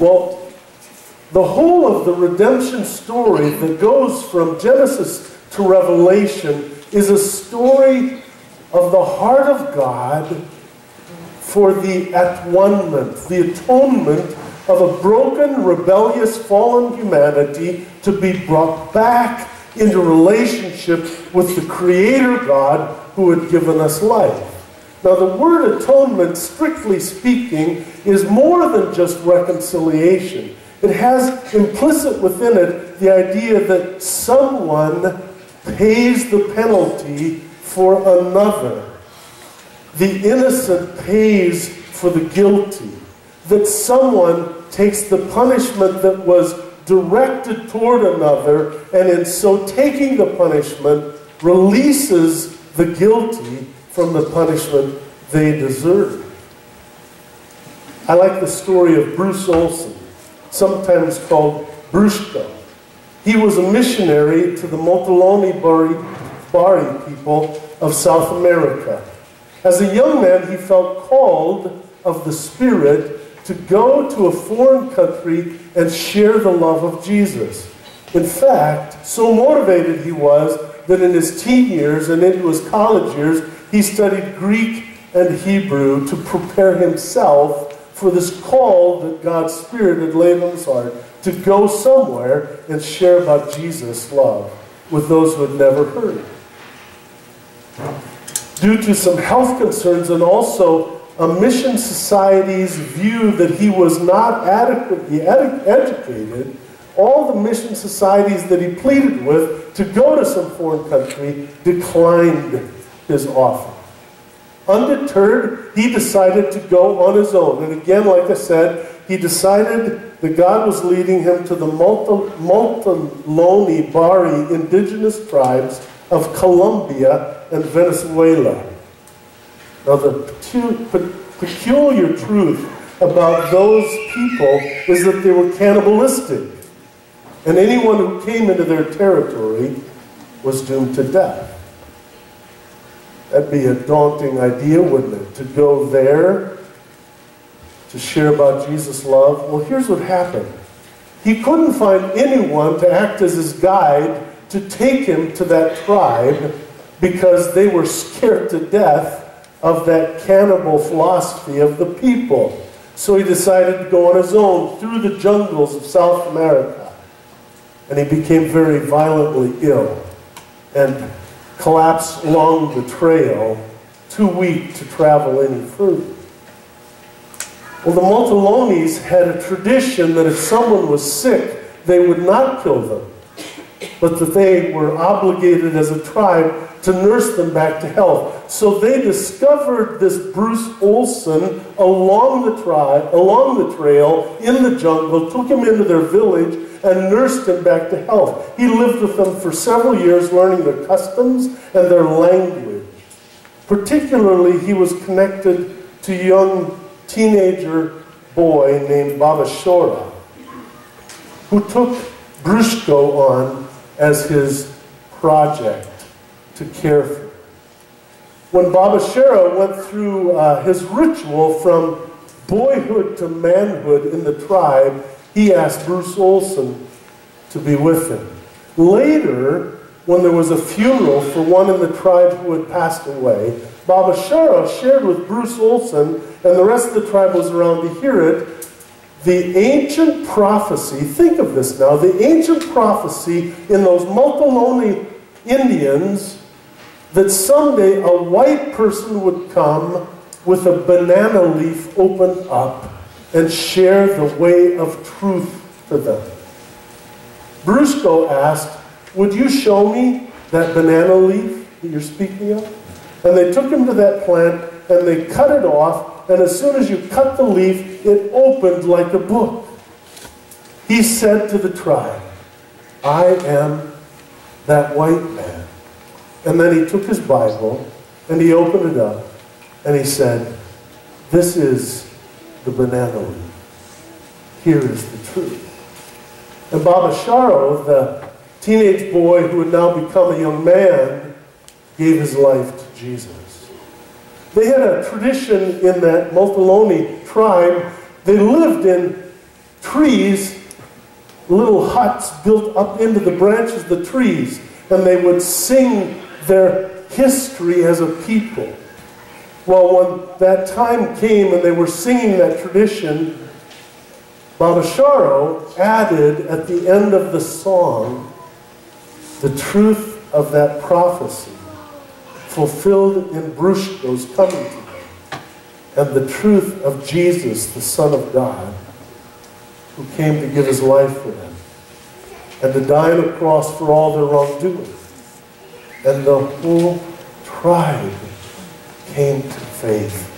Well, the whole of the redemption story that goes from Genesis to Revelation is a story of the heart of God for the at-one-ment, the atonement of a broken, rebellious, fallen humanity to be brought back into relationship with the Creator God who had given us life. Now, the word atonement, strictly speaking, is more than just reconciliation. It has implicit within it the idea that someone pays the penalty for another. The innocent pays for the guilty. That someone takes the punishment that was directed toward another, and in so taking the punishment, releases the guilty from the punishment they deserve. I like the story of Bruce Olson, sometimes called Bruchko. He was a missionary to the Motiloni Bari, Bari people of South America. As a young man, he felt called of the Spirit to go to a foreign country and share the love of Jesus. In fact, so motivated he was that in his teen years and into his college years, he studied Greek and Hebrew to prepare himself for this call that God's Spirit had laid on his heart to go somewhere and share about Jesus' love with those who had never heard. Due to some health concerns and also a mission society's view that he was not adequately ed educated, all the mission societies that he pleaded with to go to some foreign country declined his offer. Undeterred, he decided to go on his own. And again, like I said, he decided that God was leading him to the Motiloni Bari indigenous tribes of Colombia and Venezuela. Now, the peculiar truth about those people is that they were cannibalistic. And anyone who came into their territory was doomed to death. That'd be a daunting idea, wouldn't it? To go there to share about Jesus' love. Well, here's what happened. He couldn't find anyone to act as his guide to take him to that tribe because they were scared to death of that cannibal philosophy of the people. So he decided to go on his own through the jungles of South America. And he became very violently ill and collapsed along the trail, too weak to travel any further. Well, the Motilonis had a tradition that if someone was sick, they would not kill them, but that they were obligated as a tribe to nurse them back to health. So they discovered this Bruce Olson along the tribe, along the trail, in the jungle, took him into their village, and nursed him back to health. He lived with them for several years, learning their customs and their language. Particularly, he was connected to a young teenager boy named Baba Shora, who took Bruchko on as his project to care for. When Baba Shara went through uh, his ritual from boyhood to manhood in the tribe, he asked Bruce Olson to be with him. Later, when there was a funeral for one in the tribe who had passed away, Baba Shara shared with Bruce Olson, and the rest of the tribe was around to hear it, the ancient prophecy, think of this now, the ancient prophecy in those Motiloni Indians that someday a white person would come with a banana leaf opened up and share the way of truth to them. Bruchko asked, Would you show me that banana leaf that you're speaking of? And they took him to that plant and they cut it off, and as soon as you cut the leaf, it opened like a book. He said to the tribe, I am that white man. And then he took his Bible and he opened it up and he said, This is the banana. Here is the truth. And Baba Sharo, the teenage boy who had now become a young man, gave his life to Jesus. They had a tradition in that Motiloni tribe. They lived in trees, little huts built up into the branches of the trees, and they would sing their history as a people. Well, when that time came and they were singing that tradition, Baba Sharo added at the end of the song the truth of that prophecy fulfilled in Bruchko's coming to them, and the truth of Jesus, the Son of God, who came to give his life for them, and to die on a cross for all their wrongdoing. And the whole tribe came to faith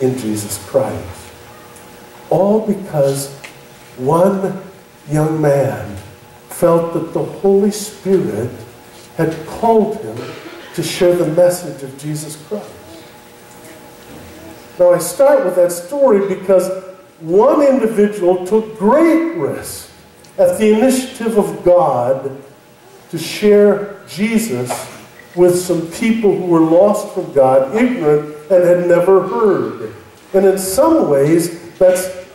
in Jesus Christ. All because one young man felt that the Holy Spirit had called him to share the message of Jesus Christ. Now, I start with that story because one individual took great risk at the initiative of God to share Jesus with some people who were lost from God, ignorant, and had never heard. And in some ways, that's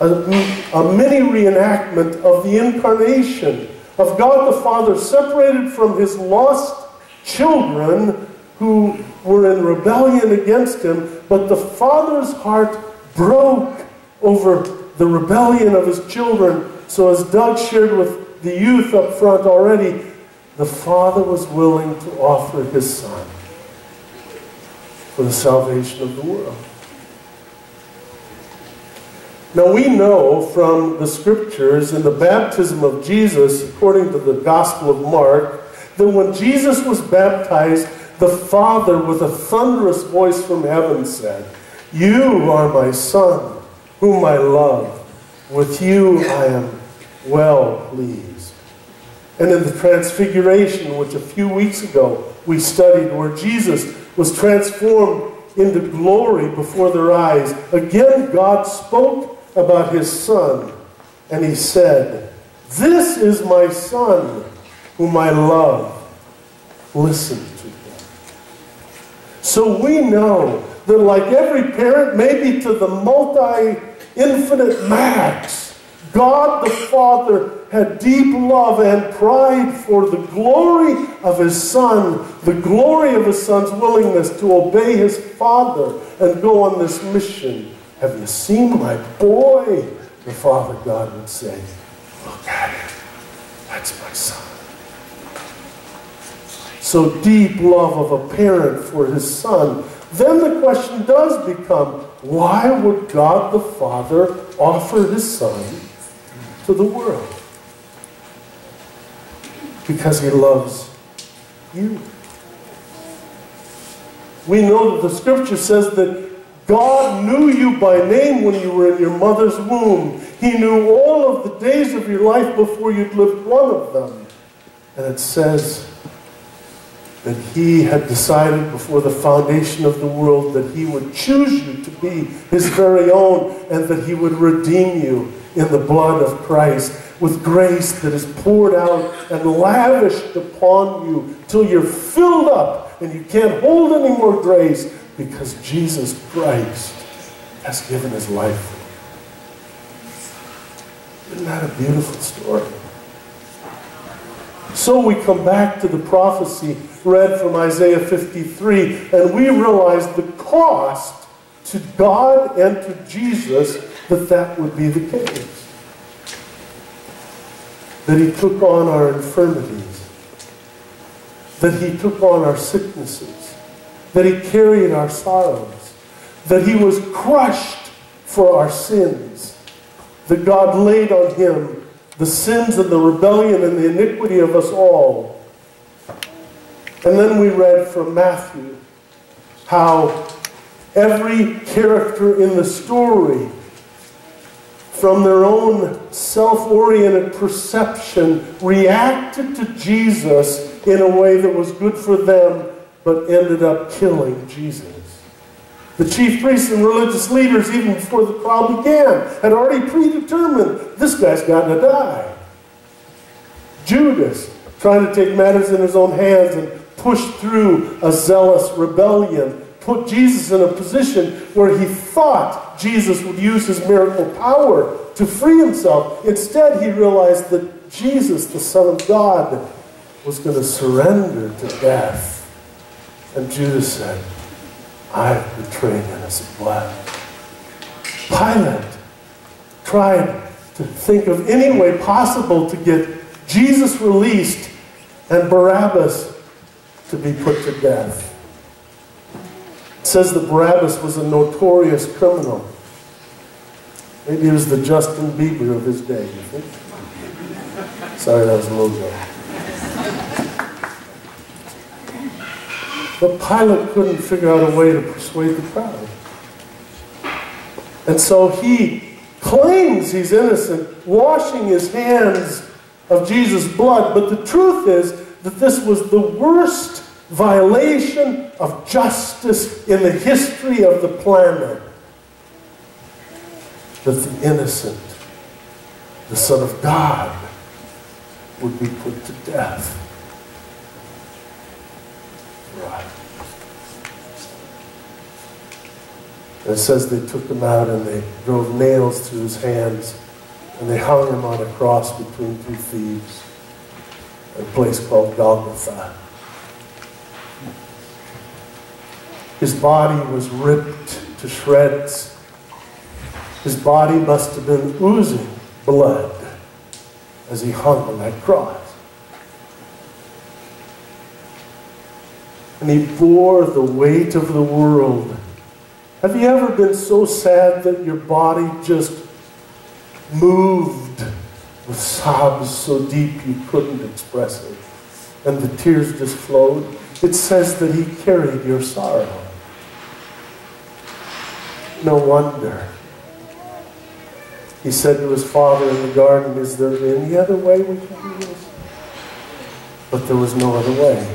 a, a mini reenactment of the incarnation of God the Father separated from his lost children who were in rebellion against him, but the Father's heart broke over the rebellion of his children. So, as Doug shared with the youth up front already, the Father was willing to offer his Son for the salvation of the world. Now we know from the scriptures in the baptism of Jesus, according to the Gospel of Mark, that when Jesus was baptized, the Father, with a thunderous voice from heaven, said, You are my Son, whom I love. With you I am well pleased. And in the Transfiguration, which a few weeks ago we studied, where Jesus was transformed into glory before their eyes, again God spoke about his son, and he said, This is my son, whom I love. Listen to him. So we know that, like every parent, maybe to the multi infinite max, God the Father had deep love and pride for the glory of his Son, the glory of his Son's willingness to obey his Father and go on this mission have you seen my boy? The Father God would say, Look at him. That's my son. So deep love of a parent for his son. Then the question does become why would God the Father offer his son to the world? Because he loves you. We know that the scripture says that God knew you by name when you were in your mother's womb. He knew all of the days of your life before you'd lived one of them. And it says that He had decided before the foundation of the world that He would choose you to be His very own and that He would redeem you in the blood of Christ with grace that is poured out and lavished upon you till you're filled up and you can't hold any more grace because Jesus Christ has given his life for you. Isn't that a beautiful story? So we come back to the prophecy read from Isaiah 53, and we realize the cost to God and to Jesus that that would be the case. That he took on our infirmities, that he took on our sicknesses, that he carried our sorrows, that he was crushed for our sins, that God laid on him the sins and the rebellion and the iniquity of us all. And then we read from Matthew how every character in the story, from their own self oriented perception, reacted to Jesus in a way that was good for them but ended up killing Jesus. The chief priests and religious leaders, even before the trial began, had already predetermined this guy's got to die. Judas, trying to take matters in his own hands and push through a zealous rebellion, put Jesus in a position where he thought thought Jesus would use his miracle power to free himself. Instead, he realized that Jesus, the Son of God, was going to surrender to death. And Judas said, I've betrayed innocent blood. Pilate tried to think of any way possible to get Jesus released and Barabbas to be put to death. Says that Barabbas was a notorious criminal. Maybe he was the Justin Bieber of his day? Sorry, that was a little joke. But Pilate couldn't figure out a way to persuade the crowd. And so he claims he's innocent, washing his hands of Jesus' blood. But the truth is that this was the worst violation of justice in the history of the planet. That the innocent, the Son of God, would be put to death. Right. It says they took him out and they drove nails through his hands and they hung him on a cross between two thieves at a place called Golgotha. His body was ripped to shreds. His body must have been oozing blood as he hung on that cross. And he bore the weight of the world. Have you ever been so sad that your body just moved with sobs so deep you couldn't express it? And the tears just flowed? It says that he carried your sorrow. No wonder. He said to his father in the garden, Is there any other way we can do this? But there was no other way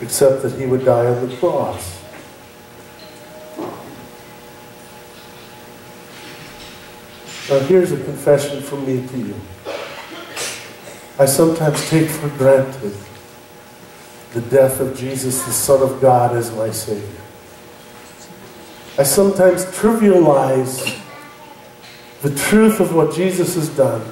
except that he would die on the cross. Now, here's a confession from me to you. I sometimes take for granted the death of Jesus, the Son of God, as my Savior. I sometimes trivialize the truth of what Jesus has done.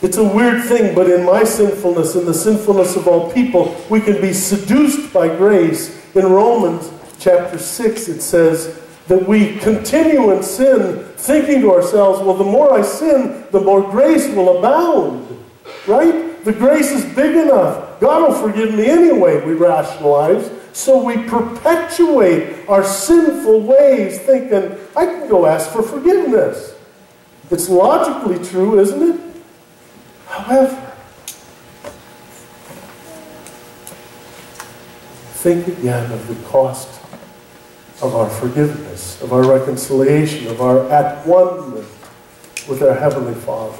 It's a weird thing, but in my sinfulness, in the sinfulness of all people, we can be seduced by grace. In Romans chapter 6, it says that we continue in sin, thinking to ourselves, well, the more I sin, the more grace will abound. Right? The grace is big enough. God will forgive me anyway, we rationalize. So we perpetuate our sinful ways, thinking, I can go ask for forgiveness. It's logically true, isn't it? However, think again of the cost of our forgiveness, of our reconciliation, of our at one with our Heavenly Father.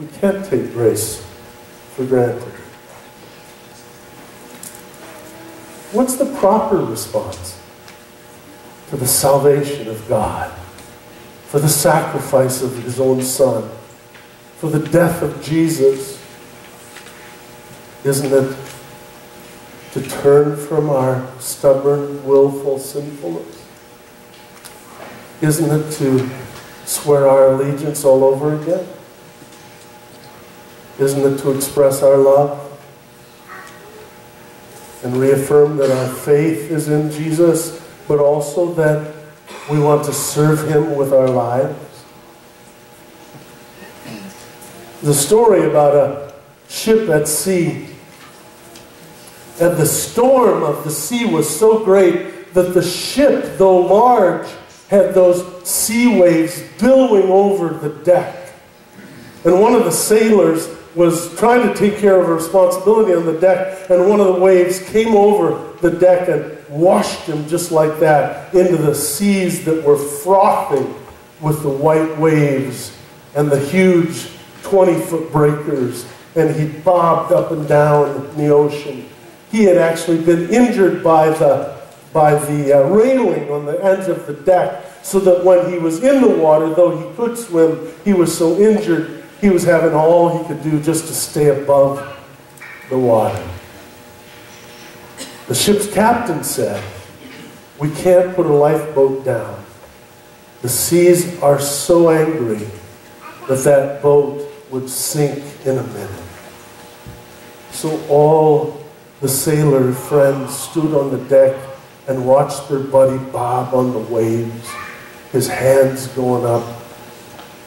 We can't take grace for granted. What's the proper response to the salvation of God, for the sacrifice of His own Son? for the death of Jesus, isn't it to turn from our stubborn, willful sinfulness? Isn't it to swear our allegiance all over again? Isn't it to express our love and reaffirm that our faith is in Jesus, but also that we want to serve Him with our lives? the story about a ship at sea. And the storm of the sea was so great that the ship, though large, had those sea waves billowing over the deck. And one of the sailors was trying to take care of a responsibility on the deck, and one of the waves came over the deck and washed him just like that into the seas that were frothing with the white waves and the huge 20 foot breakers and he bobbed up and down in the ocean. He had actually been injured by the, by the uh, railing on the ends of the deck so that when he was in the water, though he could swim, he was so injured he was having all he could do just to stay above the water. The ship's captain said, We can't put a lifeboat down. The seas are so angry that that boat would sink in a minute. So all the sailor friends stood on the deck and watched their buddy bob on the waves, his hands going up.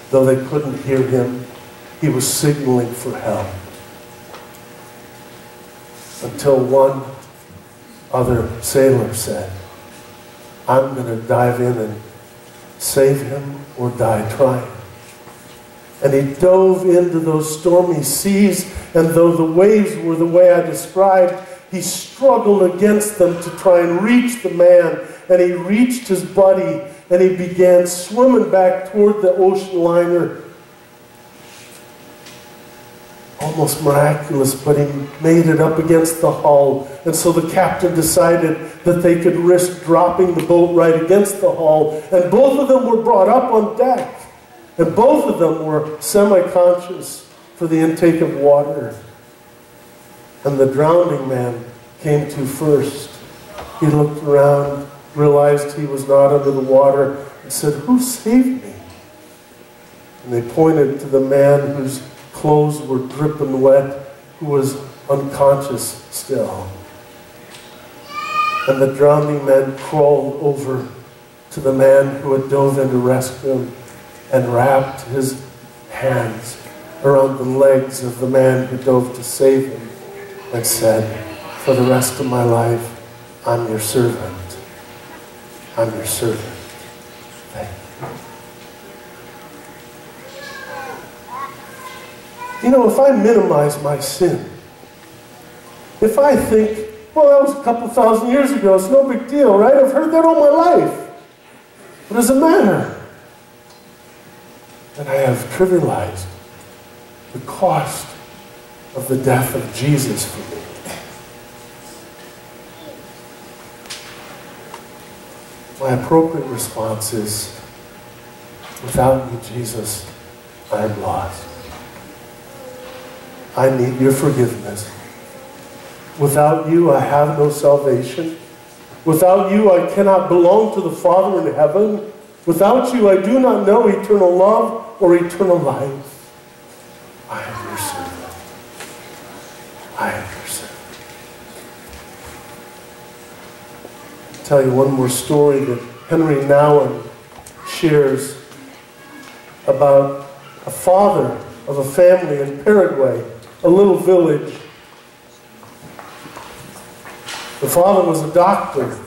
Though they couldn't hear him, he was signaling for help. Until one other sailor said, I'm going to dive in and save him or die trying. And he dove into those stormy seas, and though the waves were the way I described, he struggled against them to try and reach the man. And he reached his buddy, and he began swimming back toward the ocean liner. Almost miraculous, but he made it up against the hull. And so the captain decided that they could risk dropping the boat right against the hull. And both of them were brought up on deck. And both of them were semi-conscious for the intake of water. And the drowning man came to first. He looked around, realized he was not under the water, and said, Who saved me? And they pointed to the man whose clothes were dripping wet, who was unconscious still. And the drowning man crawled over to the man who had dove in to rescue him and wrapped his hands around the legs of the man who dove to save him and said, For the rest of my life, I'm your servant. I'm your servant. You. Know, if I minimize my sin, if I think, well, that was a couple thousand years ago, it's no big deal, right? I've heard that all my life. What does it matter? And I have trivialized the cost of the death of Jesus for me. My appropriate response is, without you, Jesus, I am lost. I need your forgiveness. Without you, I have no salvation. Without you, I cannot belong to the Father in heaven. Without you, I do not know eternal love or eternal life. I am your servant. I am your servant. I'll tell you one more story that Henri Nouwen shares about a father of a family in Paraguay, a little village. The father was a doctor,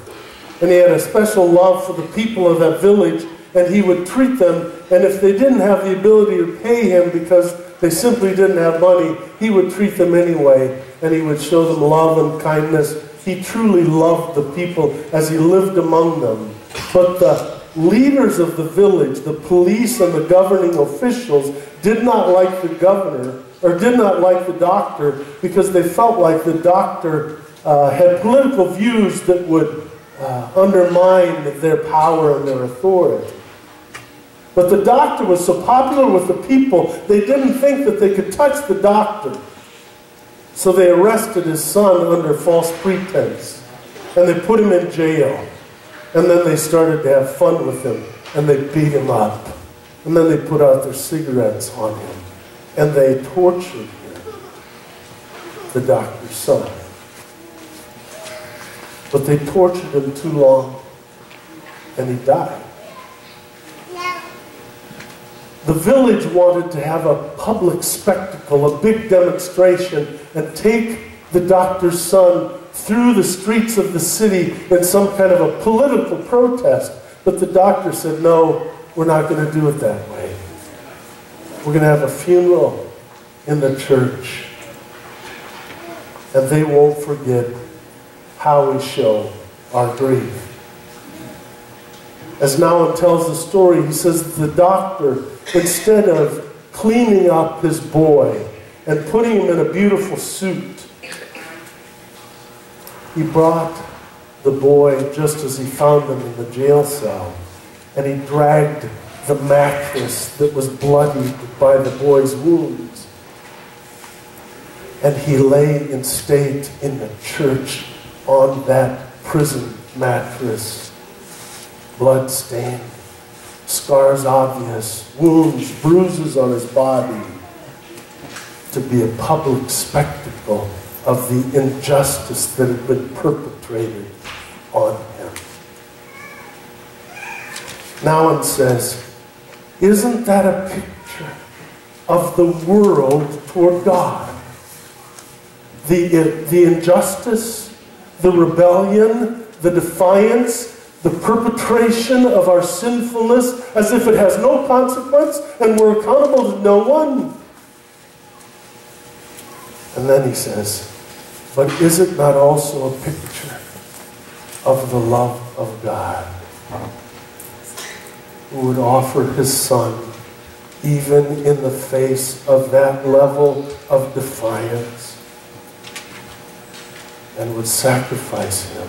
and he had a special love for the people of that village and he would treat them, and if they didn't have the ability to pay him because they simply didn't have money, he would treat them anyway, and he would show them love and kindness. He truly loved the people as he lived among them. But the leaders of the village, the police and the governing officials, did not like the governor, or did not like the doctor, because they felt like the doctor uh, had political views that would uh, undermine their power and their authority. But the doctor was so popular with the people, they didn't think that they could touch the doctor. So they arrested his son under false pretense. And they put him in jail. And then they started to have fun with him. And they beat him up. And then they put out their cigarettes on him. And they tortured him, the doctor's son. But they tortured him too long. And he died. The village wanted to have a public spectacle, a big demonstration, and take the doctor's son through the streets of the city in some kind of a political protest. But the doctor said, no, we're not going to do it that way. We're going to have a funeral in the church. And they won't forget how we show our grief. As Nouwen tells the story, he says the doctor instead of cleaning up his boy and putting him in a beautiful suit, he brought the boy just as he found him in the jail cell and he dragged the mattress that was bloodied by the boy's wounds. And he lay in state in the church on that prison mattress blood stained, scars obvious, wounds, bruises on his body, to be a public spectacle of the injustice that had been perpetrated on him. Nouwen says, Isn't that a picture of the world toward God? The, the injustice, the rebellion, the defiance, the perpetration of our sinfulness as if it has no consequence and we're accountable to no one. And then he says, but is it not also a picture of the love of God who would offer his son even in the face of that level of defiance and would sacrifice him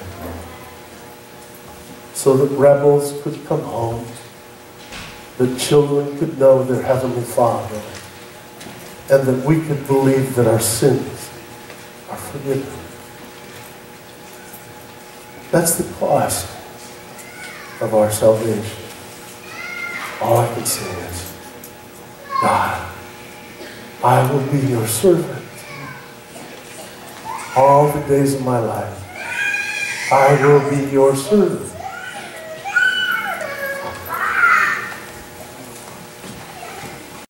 so that rebels could come home, that children could know their Heavenly Father, and that we could believe that our sins are forgiven. That's the cost of our salvation. All I can say is, God, I will be your servant all the days of my life. I will be your servant.